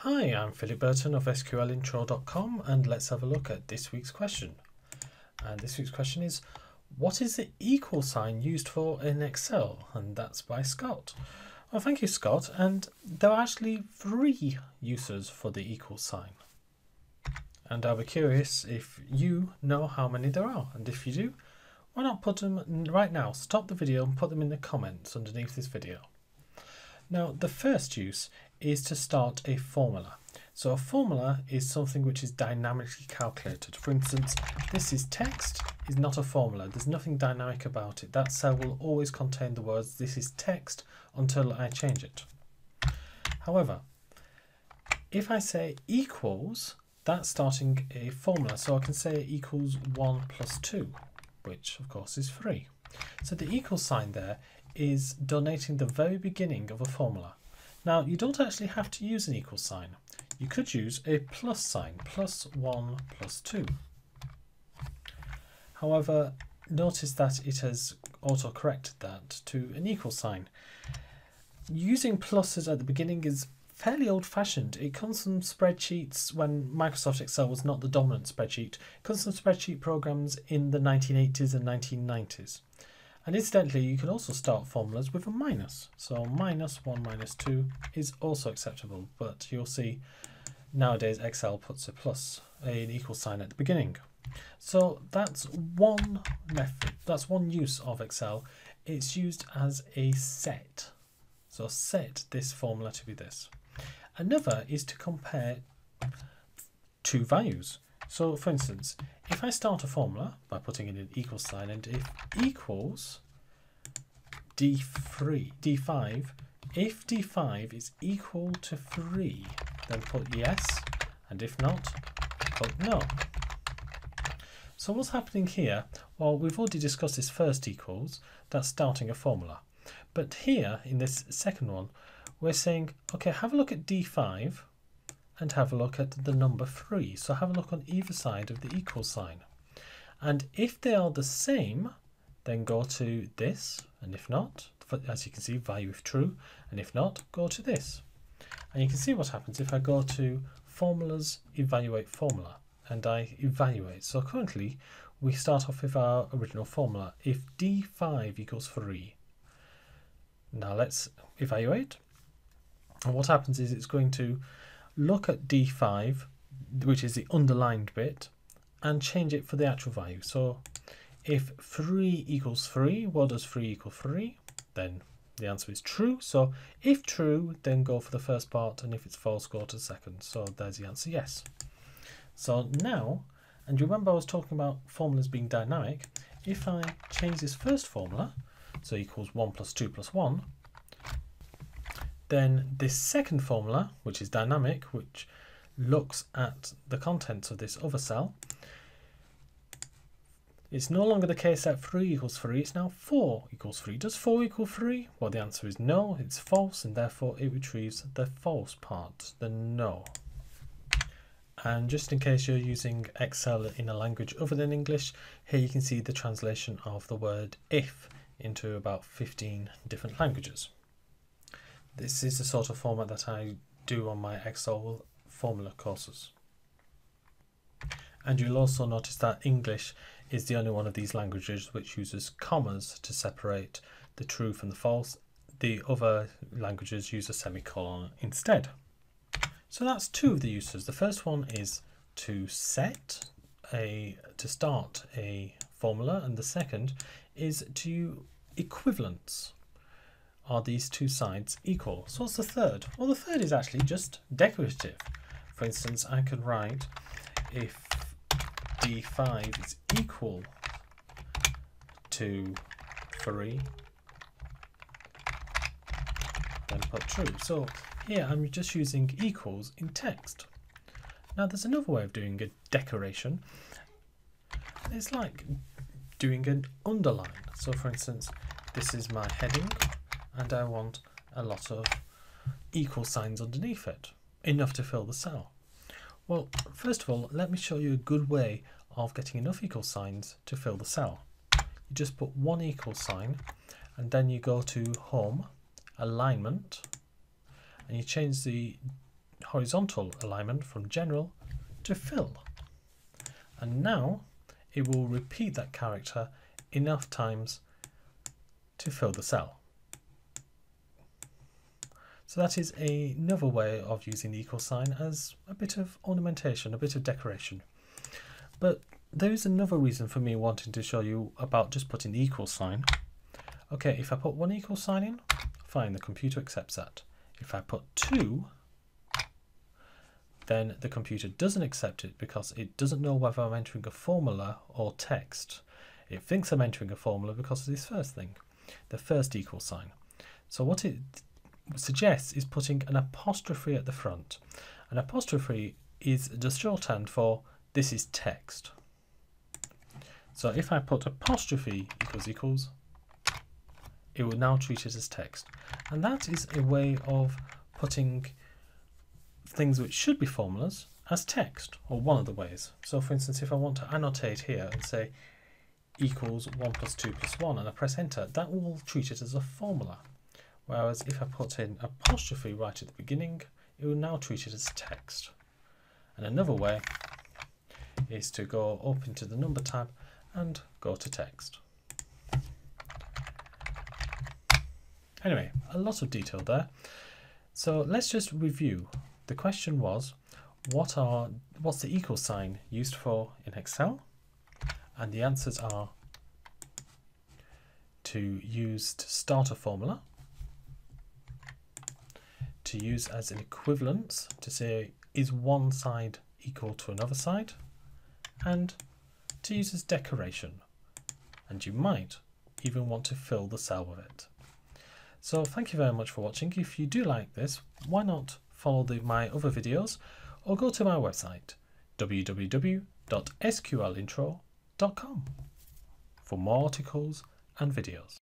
Hi, I'm Philip Burton of SQLintro.com and let's have a look at this week's question. And this week's question is, what is the equal sign used for in Excel? And that's by Scott. Well, thank you, Scott. And there are actually three uses for the equal sign. And I'll be curious if you know how many there are. And if you do, why not put them right now? Stop the video and put them in the comments underneath this video. Now, the first use is to start a formula. So a formula is something which is dynamically calculated. For instance, this is text is not a formula. There's nothing dynamic about it. That cell will always contain the words this is text until I change it. However, if I say equals, that's starting a formula. So I can say equals 1 plus 2, which of course is 3. So the equal sign there is donating the very beginning of a formula. Now, you don't actually have to use an equal sign. You could use a plus sign, plus 1 plus 2. However, notice that it has auto-corrected that to an equal sign. Using pluses at the beginning is fairly old-fashioned. It comes from spreadsheets when Microsoft Excel was not the dominant spreadsheet. It comes from spreadsheet programs in the 1980s and 1990s. And incidentally, you can also start formulas with a minus. So minus 1 minus 2 is also acceptable, but you'll see nowadays Excel puts a plus, an equal sign at the beginning. So that's one method, that's one use of Excel. It's used as a set. So set this formula to be this. Another is to compare two values. So for instance, if I start a formula by putting in an equal sign and if equals d3, d5, if d5 is equal to 3, then put yes, and if not, put no. So what's happening here? Well, we've already discussed this first equals, that's starting a formula. But here, in this second one, we're saying, okay, have a look at d5, and have a look at the number 3. So have a look on either side of the equal sign. And if they are the same, then go to this, and if not, as you can see, value if true, and if not, go to this. And you can see what happens if I go to formulas, evaluate formula, and I evaluate. So currently, we start off with our original formula. If d5 equals 3, now let's evaluate. And what happens is it's going to look at D5, which is the underlined bit, and change it for the actual value. So if 3 equals 3, what does 3 equal 3? Then the answer is true. So if true, then go for the first part, and if it's false, go to the second. So there's the answer, yes. So now, and you remember I was talking about formulas being dynamic, if I change this first formula, so equals 1 plus 2 plus 1, then this second formula, which is dynamic, which looks at the contents of this other cell, it's no longer the case that 3 equals 3, it's now 4 equals 3. Does 4 equal 3? Well, the answer is no, it's false, and therefore it retrieves the false part, the no. And just in case you're using Excel in a language other than English, here you can see the translation of the word if into about 15 different languages. This is the sort of format that I do on my Excel formula courses. And you'll also notice that English is the only one of these languages which uses commas to separate the true from the false. The other languages use a semicolon instead. So that's two of the uses. The first one is to set a to start a formula and the second is to equivalence are these two sides equal? So what's the third? Well, the third is actually just decorative. For instance, I could write if d5 is equal to 3, then put true. So here I'm just using equals in text. Now there's another way of doing a decoration. It's like doing an underline. So for instance, this is my heading and I want a lot of equal signs underneath it, enough to fill the cell. Well, first of all, let me show you a good way of getting enough equal signs to fill the cell. You just put one equal sign and then you go to Home, Alignment, and you change the horizontal alignment from general to fill. And now it will repeat that character enough times to fill the cell. So that is another way of using the equal sign as a bit of ornamentation, a bit of decoration. But there is another reason for me wanting to show you about just putting the equal sign. Okay, if I put one equal sign in, fine, the computer accepts that. If I put two, then the computer doesn't accept it because it doesn't know whether I'm entering a formula or text. It thinks I'm entering a formula because of this first thing, the first equal sign. So what it suggests is putting an apostrophe at the front. An apostrophe is the shorthand for this is text. So if I put apostrophe equals equals, it will now treat it as text. And that is a way of putting things which should be formulas as text, or one of the ways. So for instance, if I want to annotate here and say equals 1 plus 2 plus 1 and I press enter, that will treat it as a formula. Whereas if I put in apostrophe right at the beginning, it will now treat it as text. And another way is to go up into the number tab and go to text. Anyway, a lot of detail there. So let's just review. The question was, what are what's the equal sign used for in Excel? And the answers are to use to start a formula, to use as an equivalence to say is one side equal to another side and to use as decoration and you might even want to fill the cell with it. So thank you very much for watching. If you do like this, why not follow the, my other videos or go to my website www.sqlintro.com for more articles and videos.